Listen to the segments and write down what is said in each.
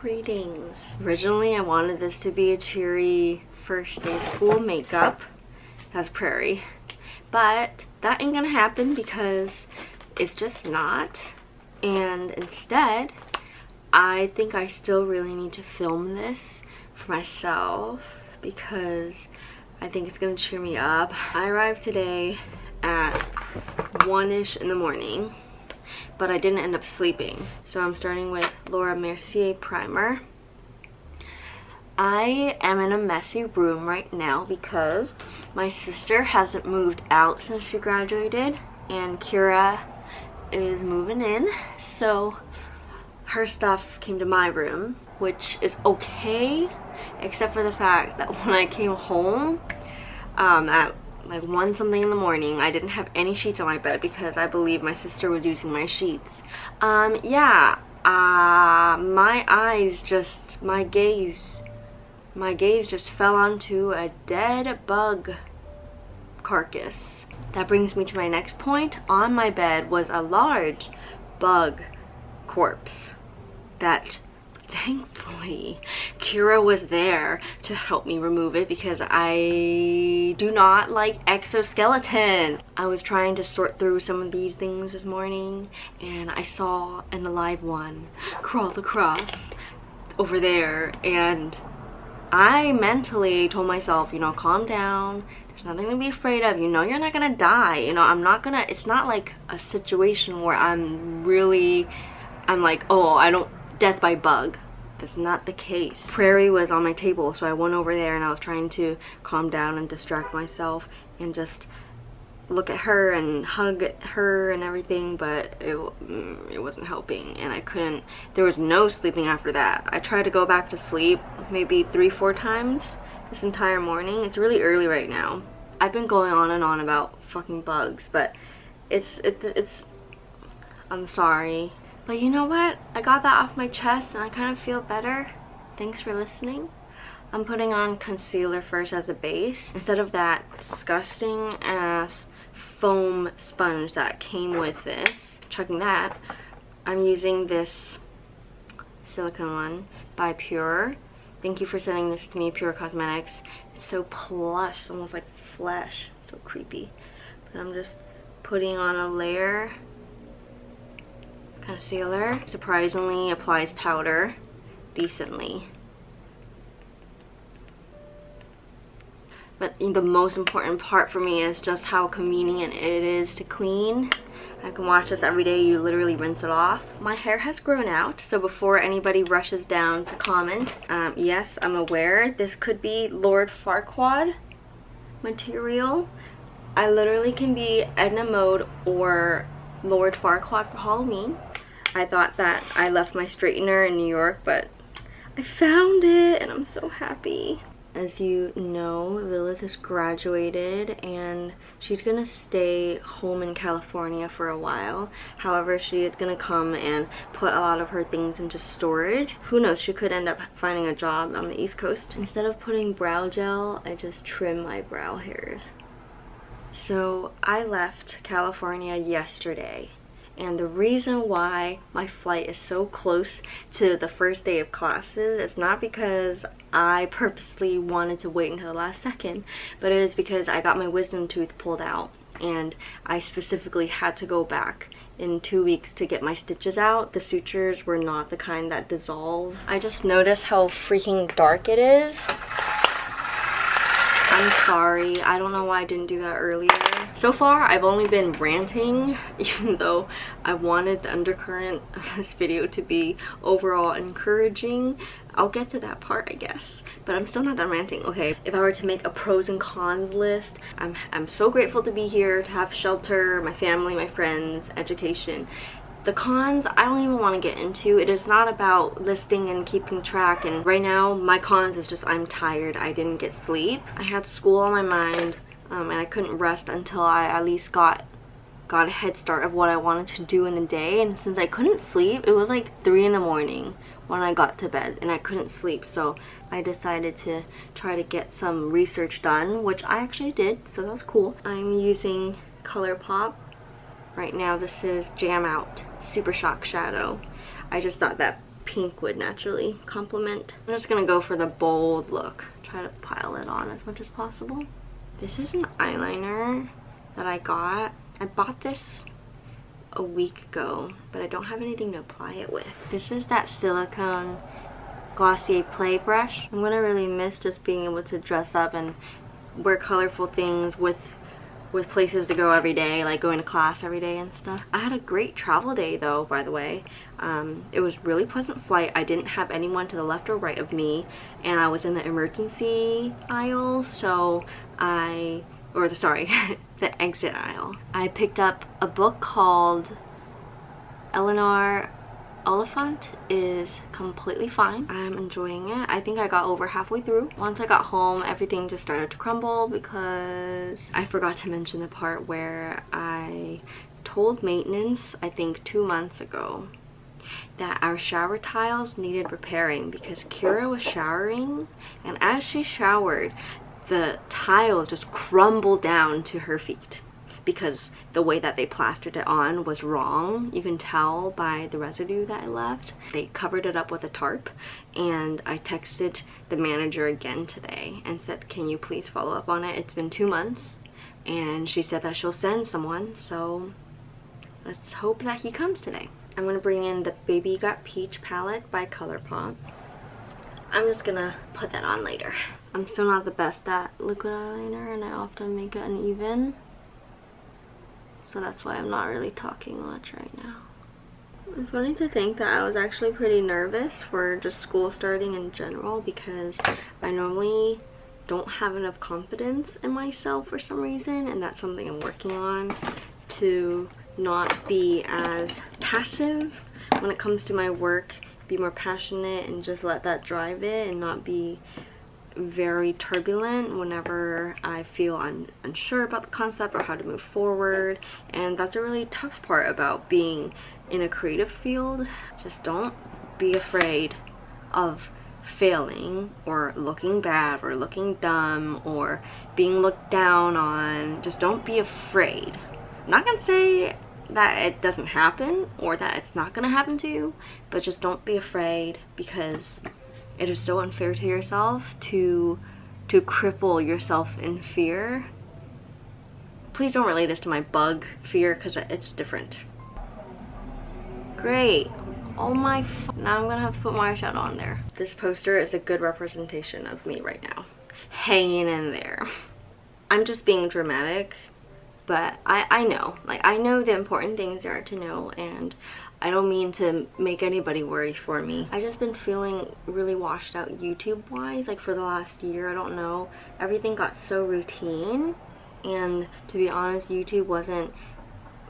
Greetings. Originally, I wanted this to be a cheery first day school makeup. That's Prairie. But that ain't gonna happen because it's just not. And instead, I think I still really need to film this for myself because I think it's gonna cheer me up. I arrived today at 1ish in the morning but I didn't end up sleeping. So I'm starting with Laura Mercier Primer. I am in a messy room right now because my sister hasn't moved out since she graduated and Kira is moving in. So her stuff came to my room, which is okay, except for the fact that when I came home um, at like one something in the morning. I didn't have any sheets on my bed because i believe my sister was using my sheets. Um yeah uh my eyes just my gaze my gaze just fell onto a dead bug carcass. That brings me to my next point. On my bed was a large bug corpse that thankfully Kira was there to help me remove it because I do not like exoskeletons. I was trying to sort through some of these things this morning and I saw an alive one crawl across over there and I mentally told myself, you know, calm down. There's nothing to be afraid of. You know you're not gonna die. You know, I'm not gonna, it's not like a situation where I'm really, I'm like, oh, I don't death by bug. That's not the case. Prairie was on my table, so I went over there and I was trying to calm down and distract myself and just look at her and hug her and everything, but it, mm, it wasn't helping and I couldn't, there was no sleeping after that. I tried to go back to sleep maybe three, four times this entire morning. It's really early right now. I've been going on and on about fucking bugs, but it's, it's, it's, I'm sorry. But you know what? I got that off my chest and I kind of feel better. Thanks for listening. I'm putting on concealer first as a base. Instead of that disgusting ass foam sponge that came with this, checking that, I'm using this silicone one by PÜR. Thank you for sending this to me, PÜR Cosmetics. It's so plush, it's almost like flesh. So creepy. But I'm just putting on a layer concealer. Surprisingly applies powder decently. But the most important part for me is just how convenient it is to clean. I can wash this every day, you literally rinse it off. My hair has grown out, so before anybody rushes down to comment, um, yes, I'm aware this could be Lord Farquaad material. I literally can be Edna Mode or Lord Farquaad for Halloween. I thought that I left my straightener in New York, but I found it and I'm so happy. As you know, Lilith has graduated and she's gonna stay home in California for a while. However, she is gonna come and put a lot of her things into storage. Who knows, she could end up finding a job on the East Coast. Instead of putting brow gel, I just trim my brow hairs. So I left California yesterday and the reason why my flight is so close to the first day of classes is not because I purposely wanted to wait until the last second, but it is because I got my wisdom tooth pulled out and I specifically had to go back in two weeks to get my stitches out. The sutures were not the kind that dissolve. I just noticed how freaking dark it is. I'm sorry. I don't know why I didn't do that earlier. So far, I've only been ranting, even though I wanted the undercurrent of this video to be overall encouraging. I'll get to that part, I guess. But I'm still not done ranting. Okay, if I were to make a pros and cons list, I'm, I'm so grateful to be here, to have shelter, my family, my friends, education. The cons, I don't even want to get into. It is not about listing and keeping track. And right now, my cons is just I'm tired. I didn't get sleep. I had school on my mind um, and I couldn't rest until I at least got got a head start of what I wanted to do in the day. And since I couldn't sleep, it was like 3 in the morning when I got to bed and I couldn't sleep. So I decided to try to get some research done, which I actually did. So that was cool. I'm using ColourPop Right now this is Jam Out Super Shock Shadow. I just thought that pink would naturally complement. I'm just gonna go for the bold look. Try to pile it on as much as possible. This is an eyeliner that I got. I bought this a week ago, but I don't have anything to apply it with. This is that silicone Glossier Play brush. I'm gonna really miss just being able to dress up and wear colorful things with with places to go every day, like going to class every day and stuff. I had a great travel day though, by the way. Um, it was really pleasant flight. I didn't have anyone to the left or right of me, and I was in the emergency aisle, so I, or the, sorry, the exit aisle. I picked up a book called Eleanor Oliphant is completely fine. I'm enjoying it. I think I got over halfway through. Once I got home, everything just started to crumble because I forgot to mention the part where I told maintenance, I think two months ago, that our shower tiles needed repairing because Kira was showering and as she showered, the tiles just crumbled down to her feet because the way that they plastered it on was wrong. You can tell by the residue that I left. They covered it up with a tarp and I texted the manager again today and said, can you please follow up on it? It's been two months and she said that she'll send someone so let's hope that he comes today. I'm gonna bring in the Baby Got Peach palette by ColourPop. I'm just gonna put that on later. I'm still not the best at liquid eyeliner and I often make it uneven so that's why I'm not really talking much right now. It's funny to think that I was actually pretty nervous for just school starting in general because I normally don't have enough confidence in myself for some reason and that's something I'm working on to not be as passive when it comes to my work be more passionate and just let that drive it and not be very turbulent whenever I feel un unsure about the concept or how to move forward. And that's a really tough part about being in a creative field. Just don't be afraid of failing or looking bad or looking dumb or being looked down on. Just don't be afraid. I'm not gonna say that it doesn't happen or that it's not gonna happen to you but just don't be afraid because it is so unfair to yourself to to cripple yourself in fear. Please don't relate this to my bug fear because it's different. Great. Oh my, now I'm gonna have to put my eyeshadow on there. This poster is a good representation of me right now. Hanging in there. I'm just being dramatic, but I, I know. Like, I know the important things there are to know, and I don't mean to make anybody worry for me. I just been feeling really washed out YouTube wise like for the last year. I don't know. Everything got so routine and to be honest YouTube wasn't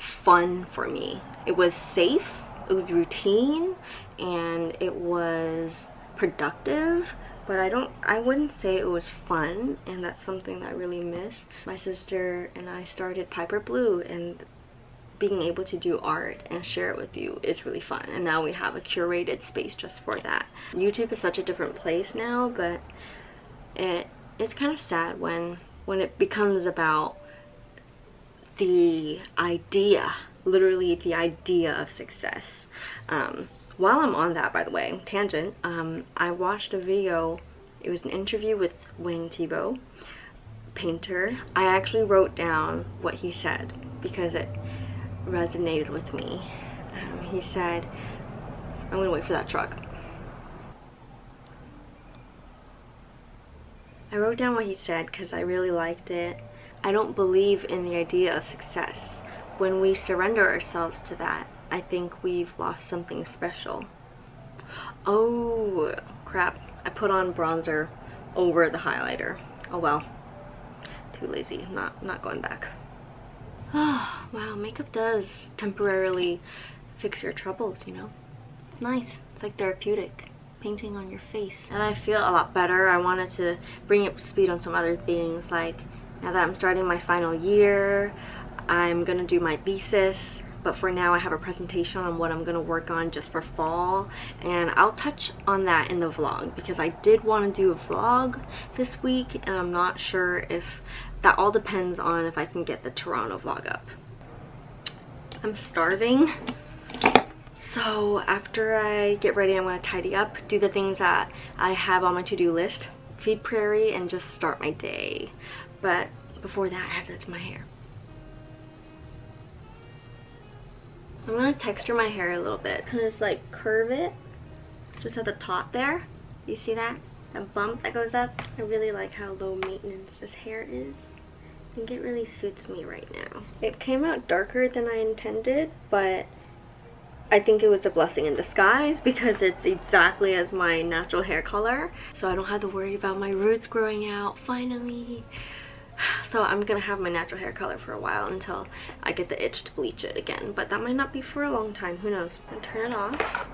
fun for me. It was safe, it was routine, and it was productive but I don't I wouldn't say it was fun and that's something that I really miss. My sister and I started Pyper Bleu and being able to do art and share it with you is really fun and now we have a curated space just for that youtube is such a different place now but it it's kind of sad when when it becomes about the idea literally the idea of success um, while i'm on that by the way tangent um, i watched a video it was an interview with wayne thiebaud painter i actually wrote down what he said because it resonated with me. Um, he said, I'm gonna wait for that truck. I wrote down what he said because I really liked it. I don't believe in the idea of success. When we surrender ourselves to that, I think we've lost something special. Oh, crap. I put on bronzer over the highlighter. Oh well. Too lazy. not, not going back. Oh, wow, makeup does temporarily fix your troubles, you know? It's nice. It's like therapeutic. Painting on your face. And I feel a lot better. I wanted to bring up speed on some other things, like now that I'm starting my final year, I'm gonna do my thesis but for now I have a presentation on what I'm going to work on just for fall and I'll touch on that in the vlog because I did want to do a vlog this week and I'm not sure if that all depends on if I can get the Toronto vlog up. I'm starving So after I get ready, I'm gonna tidy up, do the things that I have on my to-do list, feed Prairie, and just start my day. But before that, I have to do my hair. I'm gonna texture my hair a little bit. Kind of just like curve it, just at the top there. You see that? That bump that goes up. I really like how low maintenance this hair is. I think it really suits me right now. It came out darker than I intended, but I think it was a blessing in disguise because it's exactly as my natural hair color. So I don't have to worry about my roots growing out finally. So I'm gonna have my natural hair color for a while until I get the itch to bleach it again. But that might not be for a long time, who knows. I'm gonna turn it off.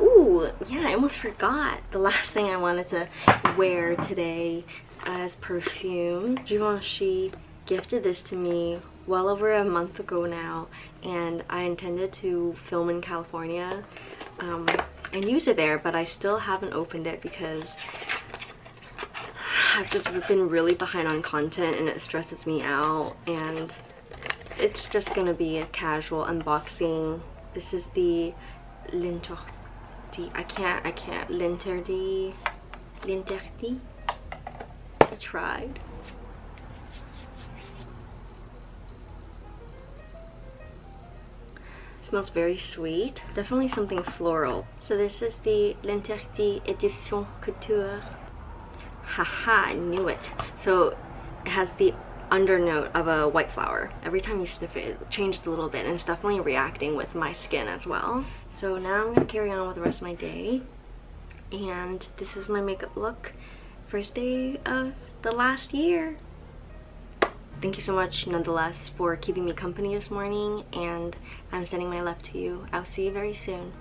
Ooh, yeah, I almost forgot. The last thing I wanted to wear today as perfume. Givenchy gifted this to me well over a month ago now and I intended to film in California um, and use it there but I still haven't opened it because I've just been really behind on content and it stresses me out and it's just gonna be a casual unboxing. This is the Linterdi. I can't, I can't. Linterdi. Linterdi. I tried. smells very sweet. Definitely something floral. So this is the L'Interdit Edition Couture Haha, I knew it. So it has the undernote of a white flower. Every time you sniff it, it changes a little bit and it's definitely reacting with my skin as well. So now I'm gonna carry on with the rest of my day. And this is my makeup look. First day of the last year. Thank you so much nonetheless for keeping me company this morning and I'm sending my love to you. I'll see you very soon.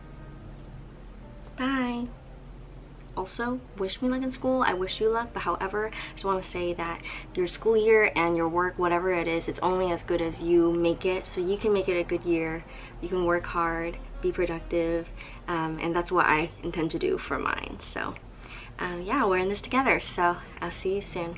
Bye also wish me luck in school. I wish you luck but however i just want to say that your school year and your work whatever it is it's only as good as you make it. So you can make it a good year. You can work hard be productive um, and that's what i intend to do for mine. So um, yeah we're in this together. So i'll see you soon